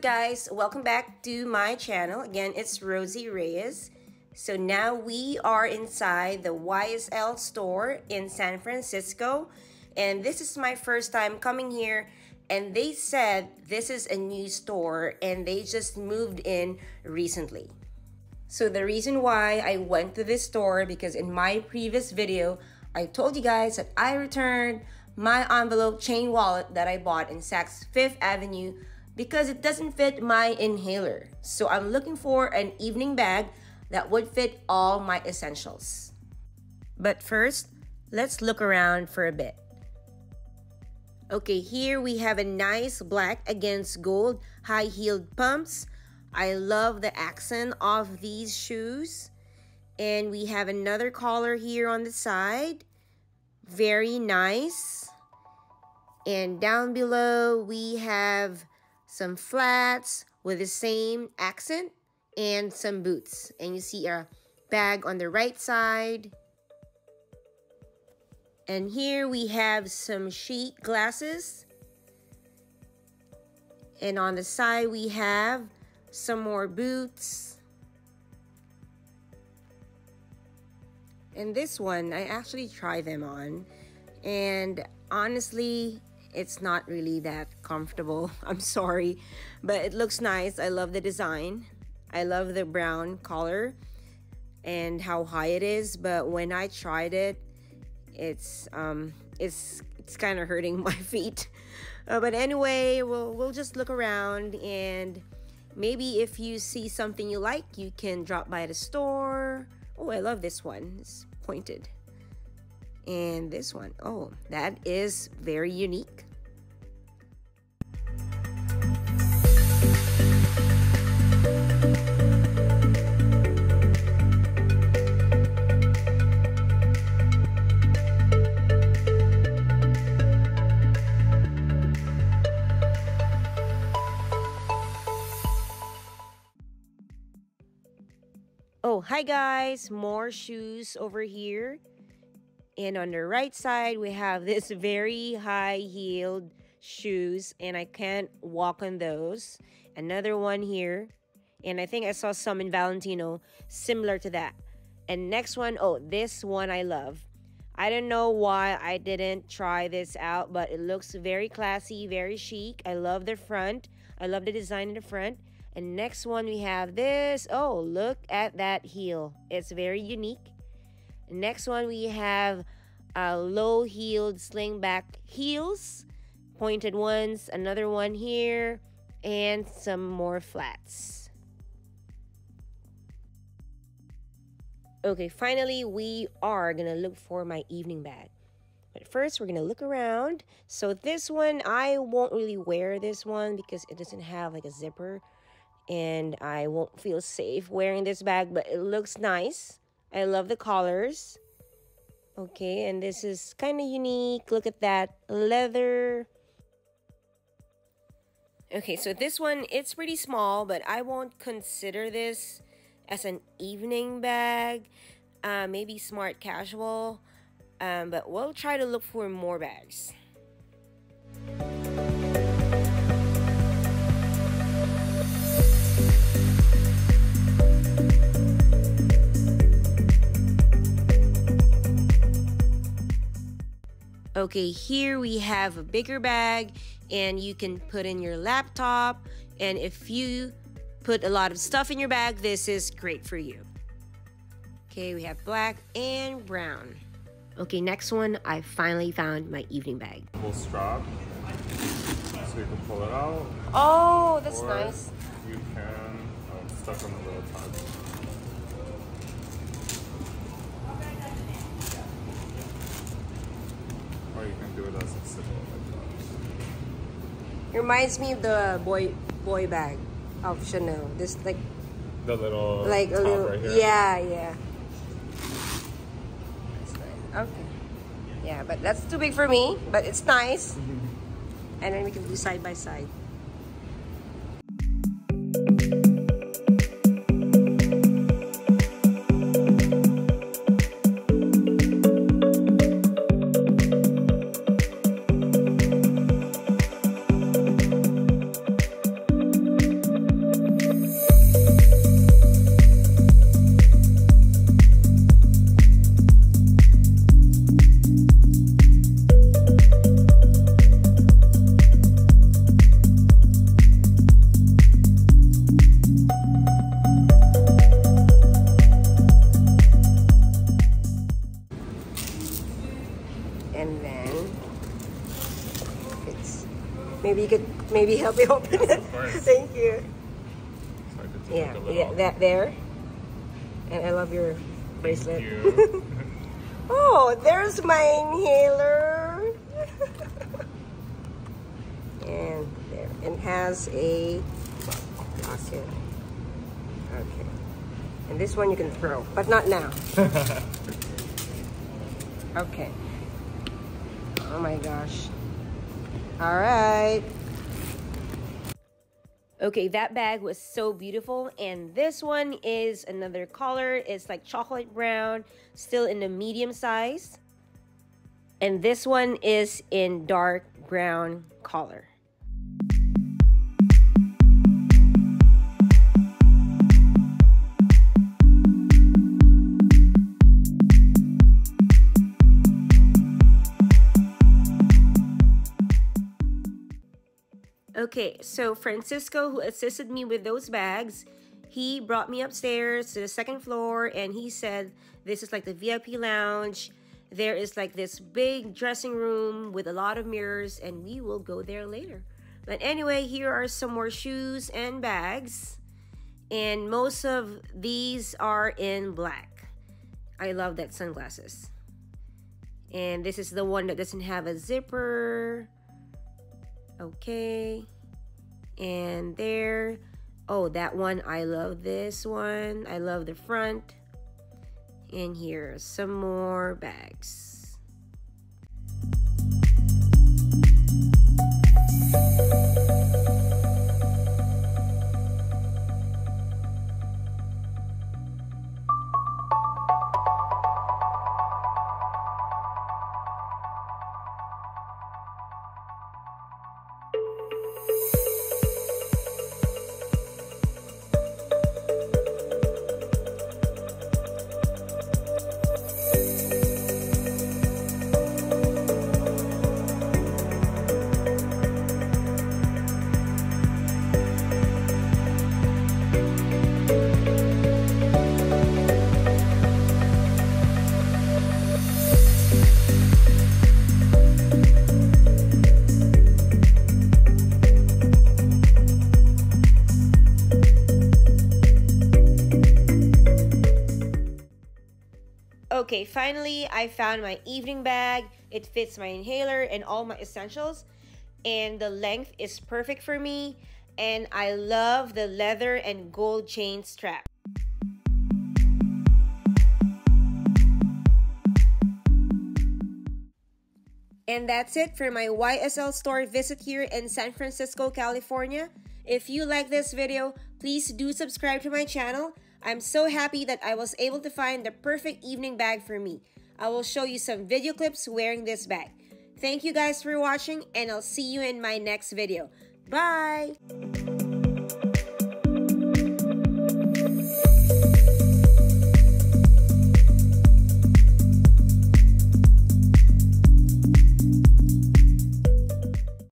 Guys? Welcome back to my channel. Again, it's Rozy Reyes. So now we are inside the YSL store in San Francisco. And this is my first time coming here and they said this is a new store and they just moved in recently. So the reason why I went to this store because in my previous video, I told you guys that I returned my envelope chain wallet that I bought in Saks Fifth Avenue because it doesn't fit my inhaler. So I'm looking for an evening bag that would fit all my essentials. But first, let's look around for a bit. Okay, here we have a nice black against gold high-heeled pumps. I love the accent of these shoes. And we have another collar here on the side. Very nice. And down below we have some flats with the same accent and some boots. And you see a bag on the right side and here we have some sheet glasses. And on the side we have some more boots. And this one, I actually tried them on. And honestly, it's not really that comfortable. I'm sorry. But it looks nice. I love the design. I love the brown color and how high it is. But when I tried it, it's um it's it's kind of hurting my feet uh, but anyway we'll we'll just look around and maybe if you see something you like you can drop by the store oh i love this one it's pointed and this one oh that is very unique Oh, hi guys, more shoes over here. And on the right side, we have this very high-heeled shoes and I can't walk on those. Another one here. And I think I saw some in Valentino similar to that. And next one, oh, this one I love. I don't know why I didn't try this out, but it looks very classy, very chic. I love the front. I love the design in the front. And next one we have this. Oh, look at that heel. It's very unique. Next one we have a low-heeled slingback heels. Pointed ones. Another one here. And some more flats. Okay, finally we are to look for my evening bag. But first, we're to look around. So this one, I won't really wear this one because it doesn't have like a zipper and I won't feel safe wearing this bag, but it looks nice. I love the colors. Okay, and this is kind of unique. Look at that leather. Okay, so this one, it's pretty small, but I won't consider this as an evening bag. Uh, maybe smart casual. Um, but we'll try to look for more bags. Okay, here we have a bigger bag and you can put in your laptop. And if you put a lot of stuff in your bag, this is great for you. Okay, we have black and brown. Okay, next one, I finally found my evening bag. Full strap, so you can pull it out. Oh, that's nice. You can um, stuck on the little tabs. Or you can do it as a symbol like that. It reminds me of the boy boy bag of Chanel. This like The little like a little right here. yeah yeah. That's nice. Okay. Yeah, but that's too big for me. But it's nice. Mm-hmm. and then we can do side by side. Maybe you could maybe help me open Yes, it. Thank you. So I could take Yeah, yeah, that there. And I love your bracelet. You. Oh, there's my inhaler. and there. And has a pocket. Okay. And this one you can throw, but not now. okay. Oh my gosh. All right. Okay, that bag was so beautiful. And this one is another color. It's like chocolate brown, still in the medium size. And this one is in dark brown color. Okay, so Francisco, who assisted me with those bags, he brought me upstairs to the second floor and he said this is like the VIP lounge. There is like this big dressing room with a lot of mirrors, and we will go there later. But anyway, here are some more shoes and bags, and most of these are in black. I love that sunglasses. And this is the one that doesn't have a zipper. Okay. And there. Oh, that one. I love this one. I love the front. And here, some more bags. Okay, finally, I found my evening bag. It fits my inhaler and all my essentials, and the length is perfect for me. And I love the leather and gold chain strap. And that's it for my YSL store visit here in San Francisco, California. If you like this video, please do subscribe to my channel. I'm so happy that I was able to find the perfect evening bag for me. I will show you some video clips wearing this bag. Thank you guys for watching and I'll see you in my next video. Bye!